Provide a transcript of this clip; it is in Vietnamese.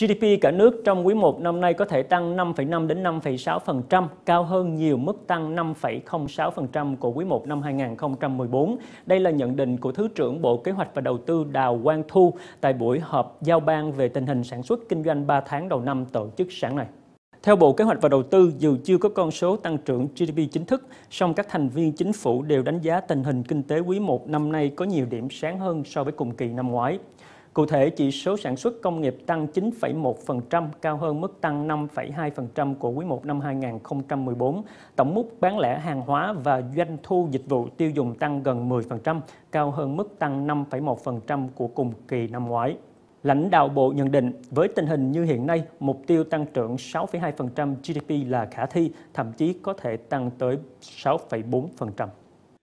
GDP cả nước trong quý 1 năm nay có thể tăng 5,5 đến 5,6%, cao hơn nhiều mức tăng 5,06% của quý 1 năm 2014. Đây là nhận định của Thứ trưởng Bộ Kế hoạch và Đầu tư Đào Quang Thu tại buổi họp giao ban về tình hình sản xuất kinh doanh 3 tháng đầu năm tổ chức sáng nay. Theo Bộ Kế hoạch và Đầu tư, dù chưa có con số tăng trưởng GDP chính thức, song các thành viên chính phủ đều đánh giá tình hình kinh tế quý 1 năm nay có nhiều điểm sáng hơn so với cùng kỳ năm ngoái. Cụ thể, chỉ số sản xuất công nghiệp tăng 9,1%, cao hơn mức tăng 5,2% của quý 1 năm 2014. Tổng mức bán lẻ hàng hóa và doanh thu dịch vụ tiêu dùng tăng gần 10%, cao hơn mức tăng 5,1% của cùng kỳ năm ngoái. Lãnh đạo Bộ nhận định với tình hình như hiện nay, mục tiêu tăng trưởng 6,2% GDP là khả thi, thậm chí có thể tăng tới 6,4%.